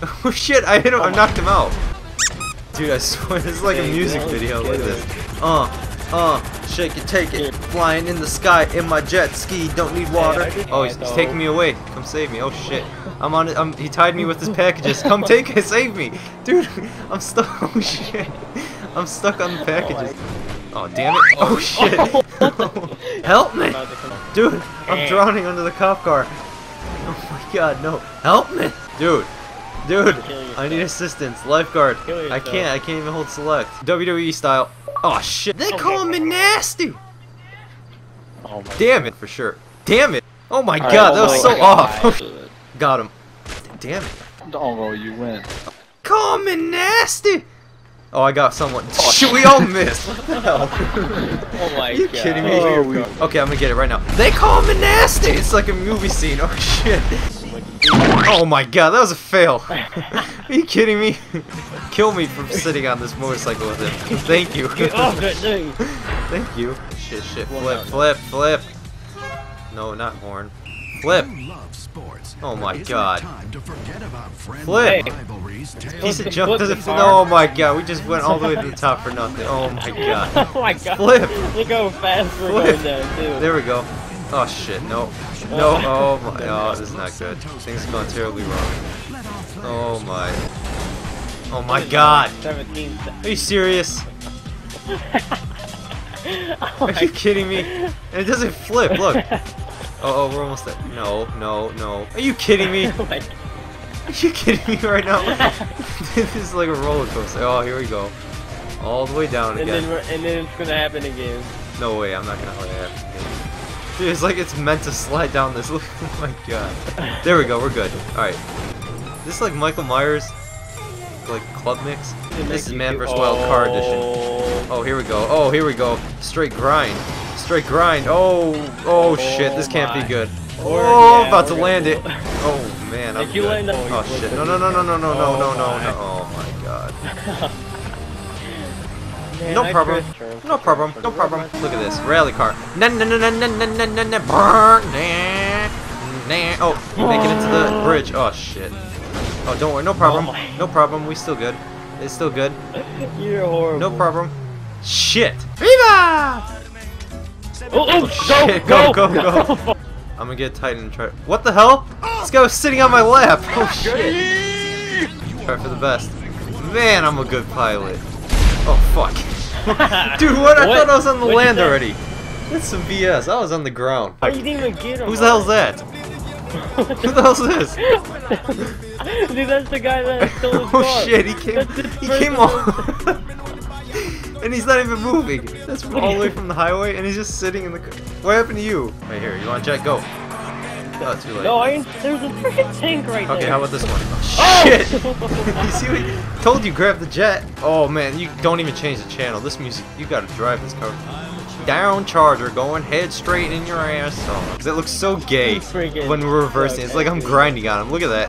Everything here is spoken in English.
Oh shit, I hit him, I knocked him out. Dude, I swear, this is like a music video. Look at this. Uh, uh, shake it, take it. Flying in the sky in my jet ski, don't need water. Oh, he's, he's taking me away. Come save me. Oh shit. I'm on it. I'm, he tied me with his packages. Come take it, save me. Dude, I'm stuck. Oh shit. I'm stuck on the packages. Oh, damn it. Oh shit. Help me. About to come up. Dude, I'm drowning under the cop car. Oh my god, no. Help me! Dude. Dude, I need assistance. Lifeguard. I can't. I can't even hold select. WWE style. Oh shit. They call me nasty. Oh my Damn it, for sure. Damn it. Oh my Alright, god, oh that was oh so my off. Got him. Damn it. Oh, you win. Call me nasty. Oh, I got someone. Shit, we all missed. What the hell? Oh my Are you god. kidding me? Oh, Okay, I'm gonna get it right now. They call me nasty. It's like a movie scene. Oh shit. Oh my god, that was a fail. Are you kidding me? Kill me for sitting on this motorcycle with him. Thank you. Get off that. Thank you. Shit, shit. Flip, flip, flip. No, not horn. Flip. You love sports, Oh my God. time to forget about friendly Flip. Piece of junk doesn't. car. No, oh my god, we just went all the way to the top for nothing. Oh my god. oh my god. Flip. Look how fast we're Flip. going down too. There we go. Oh shit, no. No, oh, oh my, oh, this is not good. Things are going terribly wrong. Let off players Oh my. Oh my god. Are you serious? Are you kidding me? And it doesn't flip, look. Oh, oh, we're almost there. No, no, no. Are you kidding me? Oh Are you kidding me right now? this is like a roller coaster. Oh, here we go. All the way down and then again. and then it's gonna happen again. No way, I'm not gonna let it happen. Dude, it's like it's meant to slide down this. Oh my god. There we go, we're good. Alright. This is like Michael Myers, like club mix. This is Man vs. Wild Car Edition. Oh, here we go. Oh, here we go. Straight grind. Straight grind. Oh, oh shit, this can't be good. Or- Oh, yeah, about to land it. Oh man, I'm If you good. land up- Oh shit. No, no, no, no, no, no, no, Oh, no, no, my. no. Oh my god. Man, no, problem. no problem. No problem. No problem. Look at this rally car. Na na na na na na na na na na Oh, make it into the bridge. Oh shit. Oh, don't worry. No problem. Oh no problem. We still good. It's still good. You're horrible. No problem. Shit. Viva! Oh, oh, oh shit. go, go, go, go. I'm gonna get Titan and try. What the hell? This guy was sitting on my lap. Oh shit. Try for the best. Man, I'm a good pilot. Oh fuck. Dude, what? I What? thought I was on the What'd land already. That's some BS. I was on the ground. Oh, you didn't even get him. Who the hell's that? Who the hell's this? Dude, that's the guy that stole his Oh shit, he came he came on And he's not even moving. That's all the way from the highway and he's just sitting in the car. What happened to you? Right here, you want jet? Go. Oh, too late. No, I there's a freaking tank right Okay, there. how about this one? Oh! Shit! you see what? Told you grab the jet. Oh man, you don't even change the channel. This music, you gotta drive this car. Down Charger, going head straight in your ass. Oh, it looks so gay when we're reversing. It's like I'm grinding on him. Look at that.